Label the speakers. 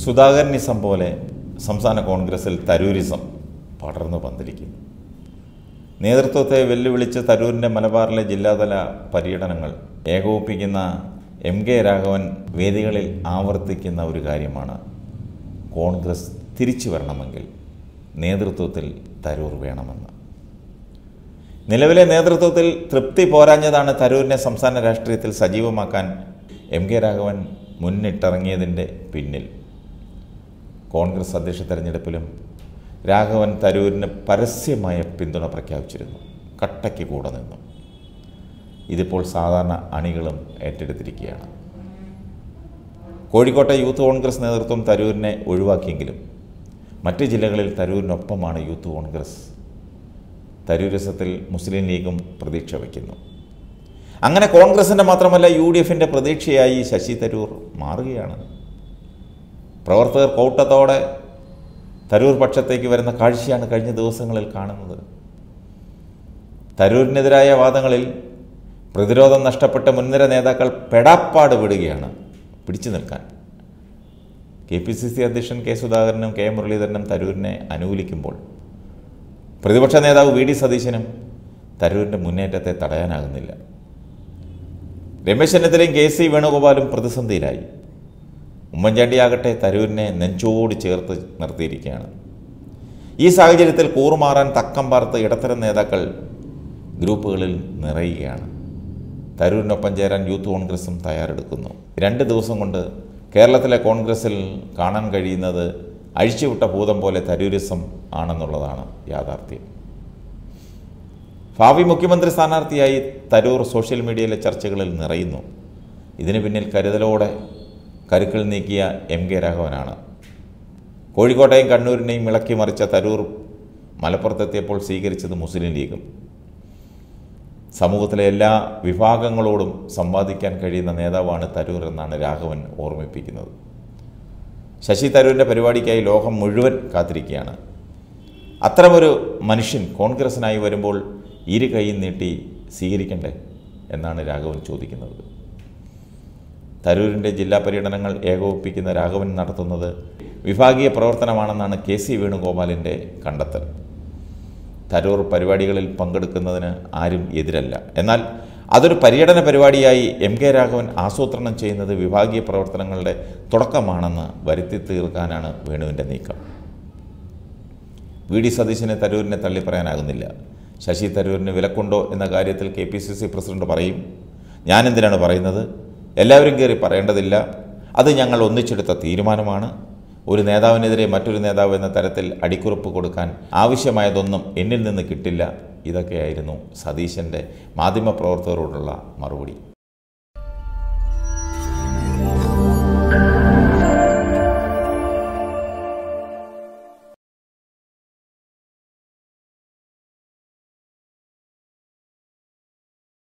Speaker 1: സുധാകരനിസം പോലെ സംസ്ഥാന കോൺഗ്രസിൽ തരൂരിസം പടർന്നു പന്തലിക്കുന്നു. നേതൃത്വത്തെ വെല്ലുവിളിച്ച് തരൂരിന്റെ മലബാറിലെ ജില്ലാതല പര്യടനങ്ങൾ ഏകോപിപ്പിക്കുന്ന എം കെ രാഘവൻ വേദികളിൽ ആവർത്തിക്കുന്ന ഒരു കാര്യമാണ് കോൺഗ്രസ് തിരിച്ചു വരണമെങ്കിൽ നേതൃത്വത്തിൽ തരൂർ വേണമെന്ന്. നിലവിലെ നേതൃത്വത്തിൽ തൃപ്തി പോരാഞ്ഞതാണ് തരൂരിനെ സംസ്ഥാന രാഷ്ട്രീയത്തിൽ സജീവമാക്കാൻ എം കെ രാഘവൻ മുന്നിട്ടിറങ്ങിയതിന്റെ പിന്നിൽ. കോൺഗ്രസ് അധ്യക്ഷ തെരഞ്ഞെടുപ്പിലും രാഘവൻ തരൂരിന് പരസ്യമായ പിന്തുണ പ്രഖ്യാപിച്ചിരുന്നു. കട്ടയ്ക്ക് കൂടെ നിന്നു. ഇതിപ്പോൾ സാധാരണ അണികളും ഏറ്റെടുത്തിരിക്കുകയാണ്. കോഴിക്കോട്ടെ യൂത്ത് കോൺഗ്രസ് നേതൃത്വം തരൂരിനെ ഒഴിവാക്കിയെങ്കിലും മറ്റ് ജില്ലകളിൽ തരൂരിനൊപ്പമാണ് യൂത്ത് കോൺഗ്രസ് തരൂരസത്തിൽ മുസ്ലിം ലീഗും പ്രതീക്ഷ വയ്ക്കുന്നു. അങ്ങനെ കോൺഗ്രസിന്റെ മാത്രമല്ല യു ഡി എഫിന്റെ പ്രതീക്ഷയായി ശശി തരൂർ മാറുകയാണ്. പ്രവർത്തകർ കൂട്ടത്തോടെ തരൂർ പക്ഷത്തേക്ക് വരുന്ന കാഴ്ചയാണ് കഴിഞ്ഞ ദിവസങ്ങളിൽ കാണുന്നത്. തരൂരിനെതിരായ വാദങ്ങളിൽ പ്രതിരോധം നഷ്ടപ്പെട്ട മുൻനിര നേതാക്കൾ പെടാപ്പാട് വിടുകയാണ് പിടിച്ചു നിൽക്കാൻ. കെ പി സി സി അധ്യക്ഷൻ കെ സുധാകരനും കെ മുരളീധരനും തരൂരിനെ അനുകൂലിക്കുമ്പോൾ പ്രതിപക്ഷ നേതാവ് വി ഡി സതീശനും തരൂരിന്റെ മുന്നേറ്റത്തെ തടയാനാകുന്നില്ല. രമേശ് ചെന്നിത്തലയും കെ സി വേണുഗോപാലും പ്രതിസന്ധിയിലായി. ഉമ്മൻചാണ്ടിയാകട്ടെ തരൂരിനെ നെഞ്ചോട് ചേർത്ത് നിർത്തിയിരിക്കുകയാണ്. ഈ സാഹചര്യത്തിൽ കൂറുമാറാൻ തക്കം പാർത്ത് ഇടത്തരം നേതാക്കൾ ഗ്രൂപ്പുകളിൽ നിറയുകയാണ്. തരൂരിനൊപ്പം ചേരാൻ യൂത്ത് കോൺഗ്രസും തയ്യാറെടുക്കുന്നു. രണ്ട് ദിവസം കൊണ്ട് കേരളത്തിലെ കോൺഗ്രസിൽ കാണാൻ കഴിയുന്നത് അഴിച്ചുവിട്ട ഭൂതം പോലെ തരൂരിസം ആണെന്നുള്ളതാണ് യാഥാർത്ഥ്യം. ഭാവി മുഖ്യമന്ത്രി സ്ഥാനാർത്ഥിയായി തരൂർ സോഷ്യൽ മീഡിയയിലെ ചർച്ചകളിൽ നിറയുന്നു. ഇതിന് പിന്നിൽ കരുതലോടെ കരുക്കൾ നീക്കിയ എം കെ രാഘവനാണ്. കോഴിക്കോട്ടെയും കണ്ണൂരിനെയും ഇളക്കി മറിച്ച തരൂർ മലപ്പുറത്തെത്തിയപ്പോൾ സ്വീകരിച്ചത് മുസ്ലിം ലീഗും. സമൂഹത്തിലെ എല്ലാ വിഭാഗങ്ങളോടും സംവാദിക്കാൻ കഴിയുന്ന നേതാവാണ് തരൂർ എന്നാണ് രാഘവൻ ഓർമ്മിപ്പിക്കുന്നത്. ശശി തരൂരിന്റെ പരിപാടിക്കായി ലോകം മുഴുവൻ കാത്തിരിക്കുകയാണ്. അത്തരമൊരു മനുഷ്യൻ കോൺഗ്രസിനായി വരുമ്പോൾ ഇരു കൈയും നീട്ടി സ്വീകരിക്കണ്ടേ എന്നാണ് രാഘവൻ ചോദിക്കുന്നത്. തരൂരിന്റെ ജില്ലാ പര്യടനങ്ങൾ ഏകോപിപ്പിക്കുന്ന രാഘവൻ നടത്തുന്നത് വിഭാഗീയ പ്രവർത്തനമാണെന്നാണ് കെ സി വേണുഗോപാലിന്റെ കണ്ടെത്തൽ. തരൂർ പരിപാടികളിൽ പങ്കെടുക്കുന്നതിന് ആരും എതിരല്ല. എന്നാൽ അതൊരു പര്യടന പരിപാടിയായി എം കെ രാഘവൻ ആസൂത്രണം ചെയ്യുന്നത് വിഭാഗീയ പ്രവർത്തനങ്ങളുടെ തുടക്കമാണെന്ന് വരുത്തി തീർക്കാനാണ് വേണുവിന്റെ നീക്കം. വി ഡി സതീശനെ തരൂരിനെ തള്ളിപ്പറയാനാകുന്നില്ല. ശശി തരൂരിന് വിലക്കുണ്ടോ എന്ന കാര്യത്തിൽ K P C C president പറയും. ഞാനെന്തിനാണ് പറയുന്നത്? എല്ലാവരും കയറി പറയേണ്ടതില്ല. അത് ഞങ്ങൾ ഒന്നിച്ചെടുത്ത തീരുമാനമാണ്. ഒരു നേതാവിനെതിരെ മറ്റൊരു നേതാവ് എന്ന തരത്തിൽ അടിക്കുറിപ്പ് കൊടുക്കാൻ ആവശ്യമായതൊന്നും എന്നിൽ നിന്ന് കിട്ടില്ല. ഇതൊക്കെയായിരുന്നു സതീശന്റെ മാധ്യമപ്രവർത്തകരോടുള്ള മറുപടി.